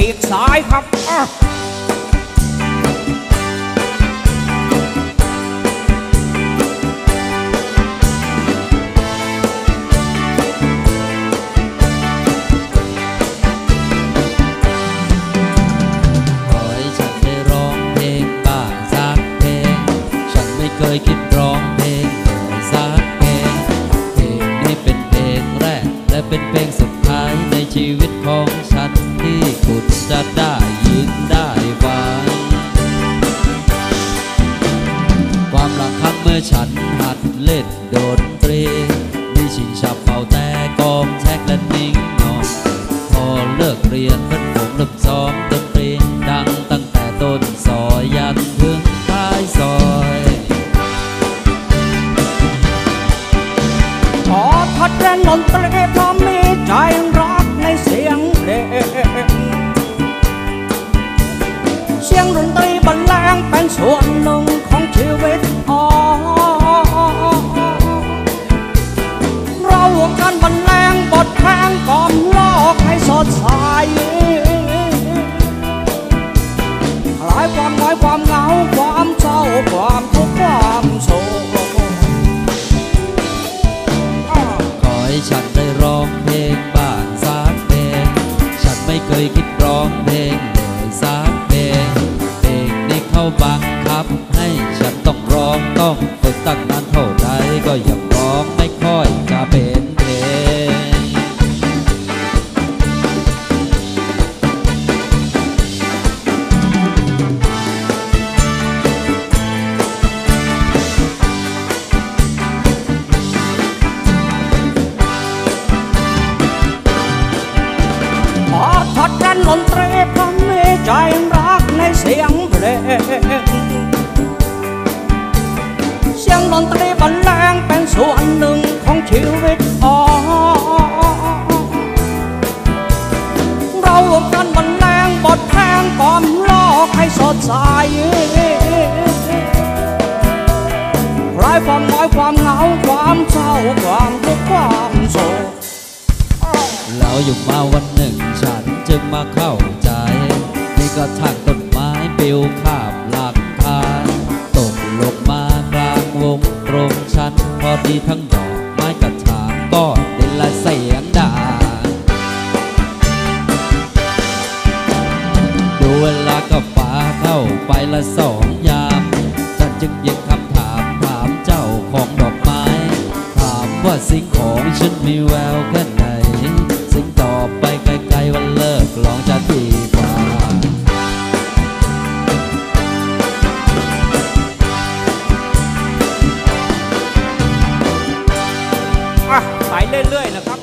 ปีกซ้ายครับอะขอให้ฉันได้ร้องเพลงบ้างสักเพลงฉันไม่เคยคิดร้องเพลงเลยสักเพลงเพลงนี้เป็นเพลงแรก และเป็นเพลงสุดท้ายในชีวิตของ ฉันที่คุณจะได้ยินได้ฟังความหลังครั้งเมื่อฉันหัดเล่นดนตรีมีชิงชับเป่าแต่กองแท็กและนิ้งนองพอเลิกเรียนเพื่อนผมเริ่มซ้อมดนตรีดังตั้งแต่ต้นซอยยันถึงท้ายซอยขอทัดเล่นดนตรีเพราะมีใจ ส่วนหนึ่งของชีวิตอ๋อเราวงการบรรเลงบทเพลงก่อมโลกให้สดใสคลายความน้อยความเหงาความเศร้าความทุกข์ความโศกขอให้ฉันได้ร้องเพลงบ้างสักเพลงฉันไม่เคยคิดร้องเพลงเลยสักเพลงเพลงนี้ เขาบังคับ ให้ฉันต้องร้องต้องฝึกตั้งนานเท่าใดก็ยังร้องไม่ค่อยจะเป็นเพลงขอทดเล่นดนตรีเพราะมีใจรักในเสียง คลายความน้อยความเหงาความเศร้าความทุกข์ความโศกแล้วอยู่มาวันหนึ่งฉันจึงมาเข้าใจมีกระถางต้นไม้ปลิวข้ามหลังคาตกลงมากลางวงตรงฉันพอดีทั้งดอกไม้กระถางก็ดินละเสียงด่าดูเวล ก็ฟ้าเข้าไปละสองยามฉันจึงยิงคำถามถามเจ้าของดอกไม้ ถามว่าสิ่งของฉันมีแววแค่ไหน สิ่งต่อไปไกลๆว่าเลิกลองจะดีกว่าอะไปเรื่อยๆนะครับ